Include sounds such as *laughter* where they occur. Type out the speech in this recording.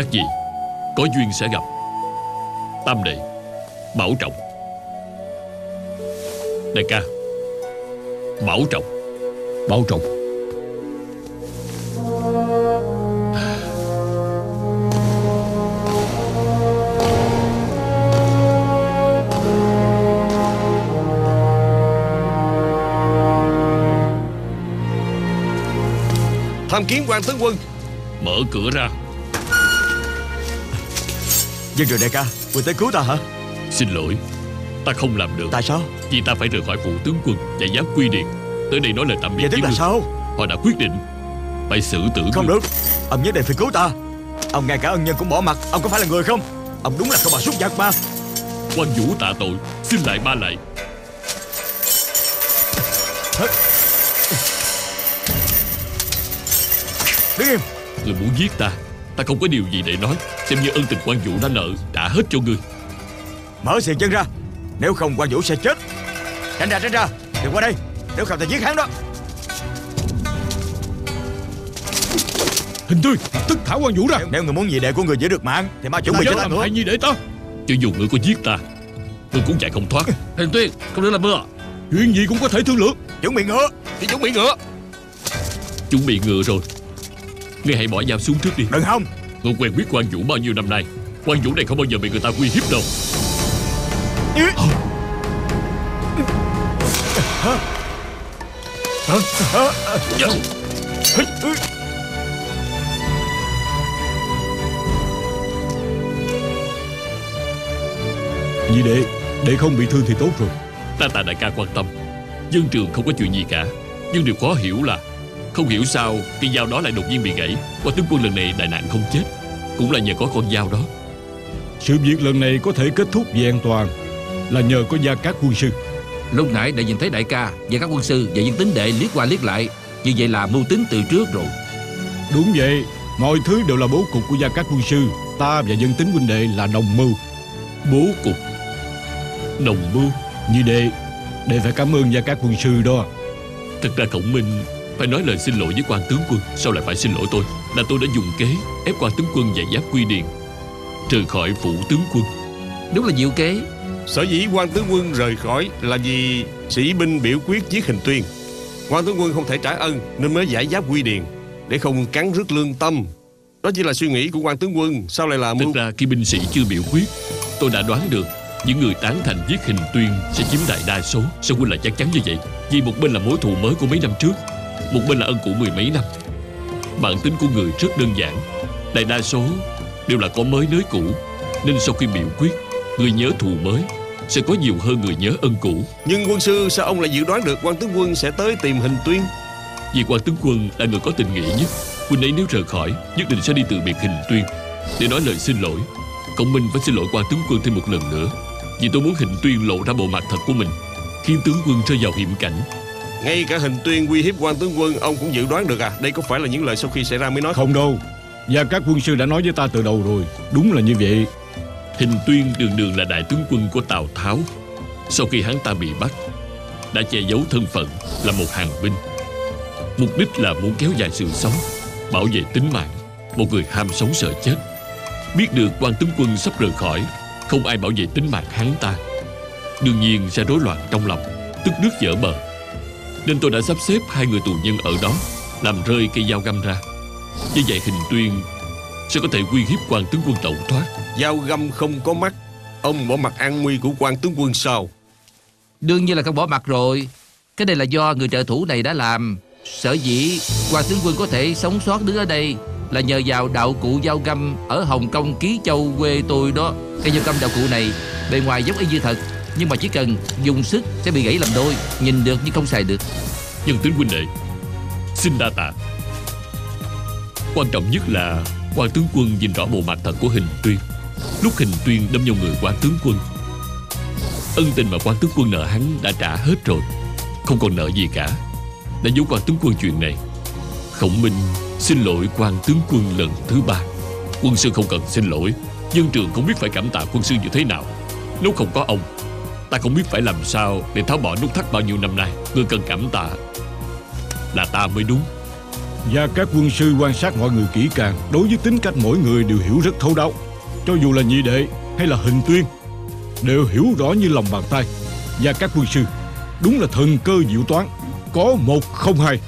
các vị Có duyên sẽ gặp Tam đệ Bảo trọng. Đại ca Bảo trọng. Bảo trọng. Tham kiến quan tướng quân. Mở cửa ra Dân rồi đại ca Quỳnh tới cứu ta hả? Xin lỗi Ta không làm được. Tại sao? Vì ta phải rời khỏi phủ tướng quân Và giáp quy điền. Tới đây nói lời tạm biệt Vậy tức là ngươi. sao? Họ đã quyết định Phải xử tử Không ngươi. được Ông nhất định phải cứu ta. Ông ngay cả ân nhân cũng bỏ mặt. Ông có phải là người không? Ông đúng là con bà súc vật mà quan vũ tạ tội Xin lại ba lại Đứng im. Người muốn giết ta Ta không có điều gì để nói. Xem như ân tình quan vũ đã nợ Trả hết cho ngươi. Mở xiềng chân ra. Nếu không quan vũ sẽ chết. Tránh ra tránh ra. Đừng qua đây. Nếu không ta giết hắn đó. Hình tươi Tức thả quan vũ ra. Nếu, nếu người muốn nhị đệ của người giữ được mạng Thì mau chuẩn bị cho ta làm nữa gì để ta. Cho dù ngươi có giết ta Ngươi cũng chạy không thoát. *laughs* Hình tuyên Không được làm mưa Chuyện gì cũng có thể thương lượng. Chuẩn bị ngựa. Thì chuẩn bị ngựa. Chuẩn bị ngựa rồi Ngươi hãy bỏ dao xuống trước đi. Đừng không Ngươi quen biết quan vũ bao nhiêu năm nay. Quan vũ này không bao giờ bị người ta uy hiếp đâu. Dạ. Nhị đệ Đệ không bị thương thì tốt rồi. Ta tạ đại ca quan tâm. Dân trường không có chuyện gì cả. Nhưng điều khó hiểu là Không hiểu sao cây dao đó lại đột nhiên bị gãy. Quan tướng quân lần này đại nạn không chết. Cũng là nhờ có con dao đó. Sự việc lần này có thể kết thúc an toàn Là nhờ có gia các quân sư. Lúc nãy đã nhìn thấy đại ca Và các quân sư và dân tính đệ liếc qua liếc lại. Như vậy là mưu tính từ trước rồi. Đúng vậy Mọi thứ đều là bố cục của gia các quân sư. Ta và dân tính huynh đệ là đồng mưu. Bố cục? Đồng mưu? Nhị đệ Đệ phải cảm ơn gia các quân sư đó. Thật ra Khổng Minh phải nói lời xin lỗi với quan tướng quân Sao lại phải xin lỗi tôi? Là tôi đã dùng kế ép quan tướng quân và giáp quy điền Rời khỏi phủ tướng quân. Đúng là diệu kế. Sở dĩ quan tướng quân rời khỏi Là vì sĩ binh biểu quyết giết hình tuyên. Quan tướng quân không thể trả ân Nên mới giải giáp quy điền Để không cắn rứt lương tâm. Đó chỉ là suy nghĩ của quan tướng quân Sao lại là Thực ra khi binh sĩ chưa biểu quyết Tôi đã đoán được Những người tán thành giết hình tuyên Sẽ chiếm đại đa số Sao huynh lại chắc chắn như vậy? Vì một bên là mối thù mới của mấy năm trước Một bên là ân cũ mười mấy năm. Bản tính của người rất đơn giản. Đại đa số đều là có mới nới cũ. Nên sau khi biểu quyết Người nhớ thù mới Sẽ có nhiều hơn người nhớ ân cũ. Nhưng quân sư sao ông lại dự đoán được quan tướng quân sẽ tới tìm hình tuyên? Vì quan tướng quân là người có tình nghĩa nhất. Huynh ấy nếu rời khỏi Nhất định sẽ đi từ biệt hình tuyên. Để nói lời xin lỗi Cộng Minh phải xin lỗi quan tướng quân thêm một lần nữa. Vì tôi muốn hình tuyên lộ ra bộ mặt thật của mình. Khiến tướng quân rơi vào hiểm cảnh Ngay cả hình tuyên uy hiếp quan tướng quân Ông cũng dự đoán được à? Đây có phải là những lời sau khi xảy ra mới nói Không? Đâu. Gia các quân sư đã nói với ta từ đầu rồi. Đúng là như vậy. Hình tuyên đường đường là đại tướng quân của Tào Tháo. Sau khi hắn ta bị bắt Đã che giấu thân phận là một hàng binh. Mục đích là muốn kéo dài sự sống Bảo vệ tính mạng Một người ham sống sợ chết. Biết được quan tướng quân sắp rời khỏi Không ai bảo vệ tính mạng hắn ta. Đương nhiên sẽ rối loạn trong lòng Tức nước vỡ bờ Nên tôi đã sắp xếp hai người tù nhân ở đó Làm rơi cây dao găm ra. Như vậy hình tuyên Sẽ có thể uy hiếp quan tướng quân tẩu thoát. Dao găm không có mắt Ông bỏ mặt an nguy của quan tướng quân sao? Đương nhiên là không bỏ mặt rồi. Cái này là do người trợ thủ này đã làm. Sở dĩ quan tướng quân có thể sống sót đứng ở đây Là nhờ vào đạo cụ dao găm Ở Hồng Kông Ký Châu quê tôi đó. Cây dao găm đạo cụ này Bề ngoài giống y như thật nhưng mà chỉ cần dùng sức sẽ bị gãy làm đôi, Nhìn được nhưng không xài được. Nhân tính huynh đệ, Xin đa tạ. Quan trọng nhất là quan tướng quân nhìn rõ bộ mặt thật của hình tuyên. Lúc hình tuyên đâm vào người quan tướng quân, Ân tình mà quan tướng quân nợ hắn đã trả hết rồi. Không còn nợ gì cả. Đã giấu quan tướng quân chuyện này. Khổng Minh xin lỗi quan tướng quân lần thứ ba. Quân sư không cần xin lỗi. Dân trường không biết phải cảm tạ quân sư như thế nào. Nếu không có ông Ta không biết phải làm sao để tháo bỏ nút thắt bao nhiêu năm nay. Ngươi cần cảm tạ Là ta mới đúng. Và các quân sư quan sát mọi người kỹ càng, Đối với tính cách mỗi người đều hiểu rất thấu đáo. Cho dù là nhị đệ hay là hình tuyên, Đều hiểu rõ như lòng bàn tay. Và các quân sư, Đúng là thần cơ diệu toán, Có một không hai.